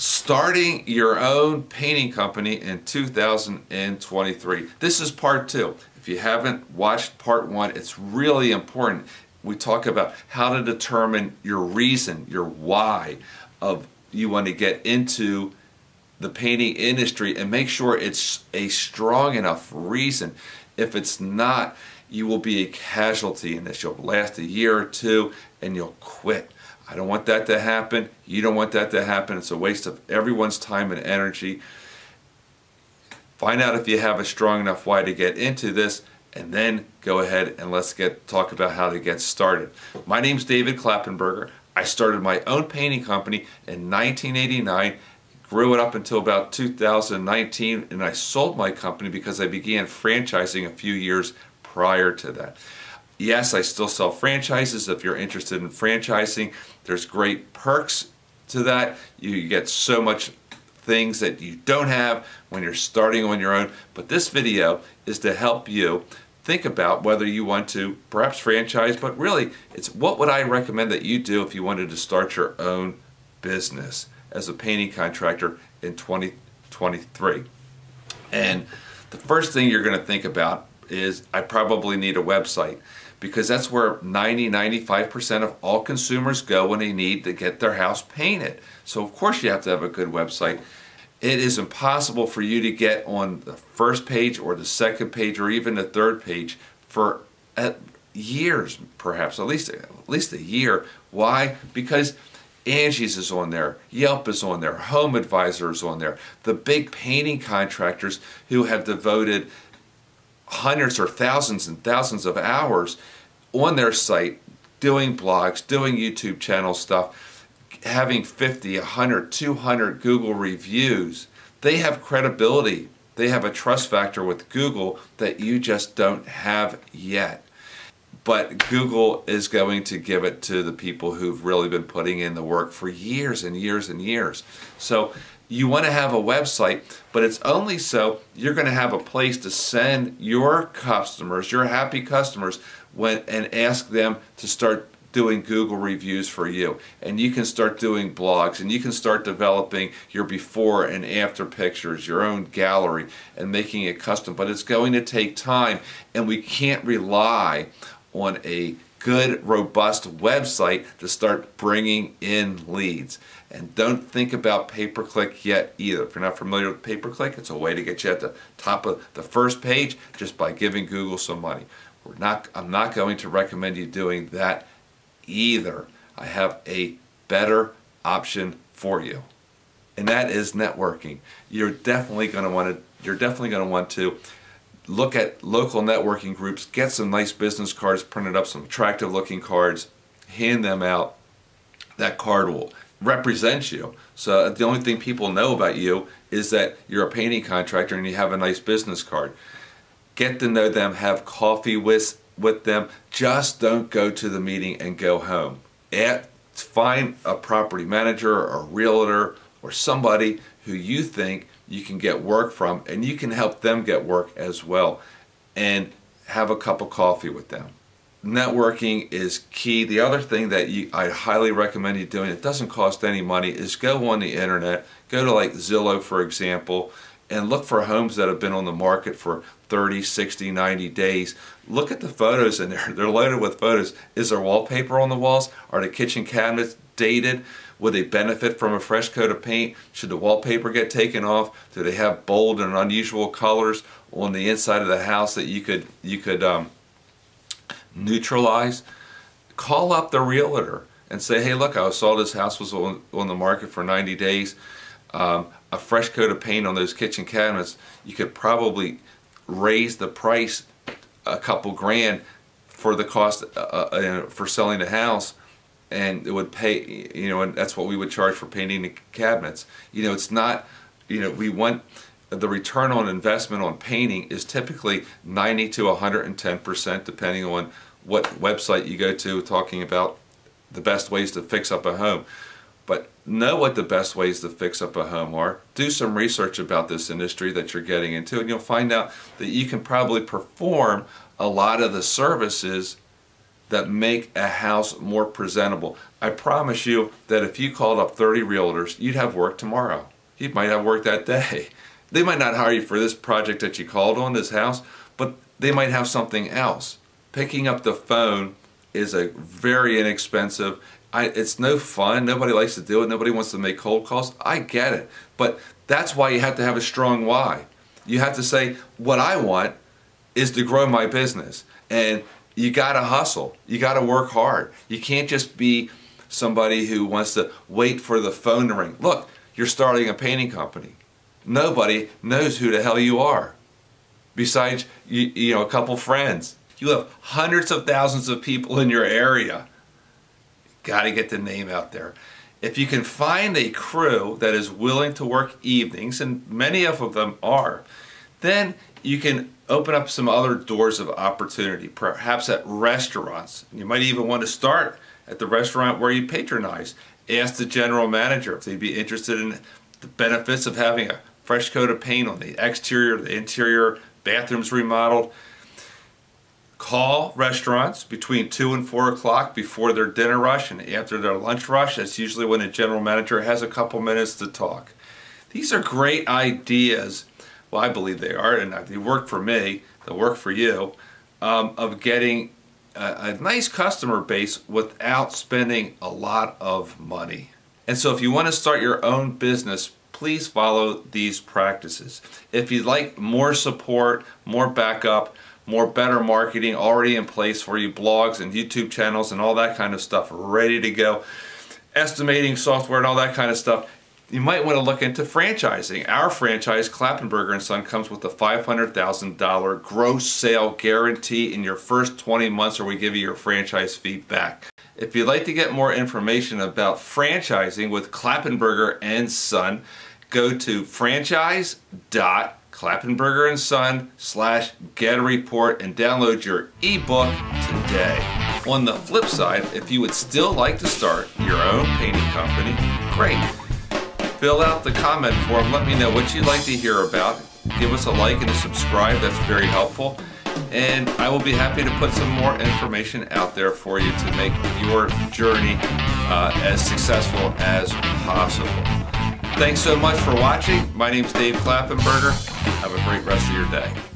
starting your own painting company in 2023. This is part two. If you haven't watched part one, it's really important. We talk about how to determine your reason, your why of you want to get into the painting industry and make sure it's a strong enough reason. If it's not, you will be a casualty in this. You'll last a year or two and you'll quit. I don't want that to happen. You don't want that to happen. It's a waste of everyone's time and energy. Find out if you have a strong enough why to get into this and then go ahead and let's get talk about how to get started. My name's David Klappenberger. I started my own painting company in 1989 grew it up until about 2019 and I sold my company because I began franchising a few years prior to that. Yes, I still sell franchises if you're interested in franchising. There's great perks to that. You get so much things that you don't have when you're starting on your own. But this video is to help you think about whether you want to perhaps franchise, but really it's what would I recommend that you do if you wanted to start your own business as a painting contractor in 2023. And the first thing you're going to think about is I probably need a website because that's where 90-95% of all consumers go when they need to get their house painted. So of course you have to have a good website. It is impossible for you to get on the first page or the second page or even the third page for years perhaps, at least, at least a year. Why? Because Angie's is on there, Yelp is on there, Home Advisor is on there. The big painting contractors who have devoted hundreds or thousands and thousands of hours on their site doing blogs, doing YouTube channel stuff, having 50, 100, 200 Google reviews. They have credibility. They have a trust factor with Google that you just don't have yet. But Google is going to give it to the people who've really been putting in the work for years and years and years. So you want to have a website, but it's only so you're going to have a place to send your customers, your happy customers, when and ask them to start doing Google reviews for you. And you can start doing blogs and you can start developing your before and after pictures, your own gallery, and making it custom. But it's going to take time, and we can't rely on a good, robust website to start bringing in leads. And don't think about pay-per-click yet either. If you're not familiar with pay-per-click, it's a way to get you at the top of the first page just by giving Google some money. We're not, I'm not going to recommend you doing that either. I have a better option for you. And that is networking. You're definitely going to want to you're definitely going to want to look at local networking groups, get some nice business cards printed up, some attractive looking cards, hand them out. That card will represent you. So uh, the only thing people know about you is that you're a painting contractor and you have a nice business card. Get to know them, have coffee with, with them. Just don't go to the meeting and go home. At, find a property manager or a realtor or somebody who you think you can get work from and you can help them get work as well and have a cup of coffee with them. Networking is key. The other thing that you, I highly recommend you doing, it doesn't cost any money, is go on the internet, go to like Zillow for example, and look for homes that have been on the market for 30, 60, 90 days. Look at the photos and they're, they're loaded with photos. Is there wallpaper on the walls? Are the kitchen cabinets dated? Would they benefit from a fresh coat of paint? Should the wallpaper get taken off? Do they have bold and unusual colors on the inside of the house that you could you could um, neutralize? Call up the realtor and say, hey, look, I saw this house was on, on the market for 90 days. Um, a fresh coat of paint on those kitchen cabinets, you could probably raise the price a couple grand for the cost uh, uh, for selling the house and it would pay, you know, and that's what we would charge for painting the cabinets. You know, it's not, you know, we want the return on investment on painting is typically 90 to 110% depending on what website you go to talking about the best ways to fix up a home. But know what the best ways to fix up a home are. Do some research about this industry that you're getting into and you'll find out that you can probably perform a lot of the services that make a house more presentable. I promise you that if you called up 30 realtors, you'd have work tomorrow. You might have work that day. They might not hire you for this project that you called on, this house, but they might have something else. Picking up the phone is a very inexpensive I, it's no fun. Nobody likes to do it. Nobody wants to make cold calls. I get it. But that's why you have to have a strong why. You have to say, what I want is to grow my business. And you got to hustle. You got to work hard. You can't just be somebody who wants to wait for the phone to ring. Look, you're starting a painting company. Nobody knows who the hell you are. Besides, you, you know, a couple friends. You have hundreds of thousands of people in your area. Got to get the name out there. If you can find a crew that is willing to work evenings, and many of them are, then you can open up some other doors of opportunity, perhaps at restaurants. You might even want to start at the restaurant where you patronize. Ask the general manager if they'd be interested in the benefits of having a fresh coat of paint on the exterior, the interior, bathrooms remodeled. Call restaurants between 2 and 4 o'clock before their dinner rush and after their lunch rush. That's usually when a general manager has a couple minutes to talk. These are great ideas. Well, I believe they are, and they work for me, they'll work for you, um, of getting a, a nice customer base without spending a lot of money. And so if you want to start your own business, please follow these practices. If you'd like more support, more backup, more better marketing already in place for you, blogs and YouTube channels and all that kind of stuff ready to go, estimating software and all that kind of stuff, you might want to look into franchising. Our franchise, Klappenberger & Son, comes with a $500,000 gross sale guarantee in your first 20 months or we give you your franchise fee back. If you'd like to get more information about franchising with Klappenberger & Son, go to franchise.klappenberger slash get a report and download your ebook today. On the flip side, if you would still like to start your own painting company, great fill out the comment form. Let me know what you'd like to hear about. Give us a like and a subscribe. That's very helpful. And I will be happy to put some more information out there for you to make your journey uh, as successful as possible. Thanks so much for watching. My name is Dave Klappenberger. Have a great rest of your day.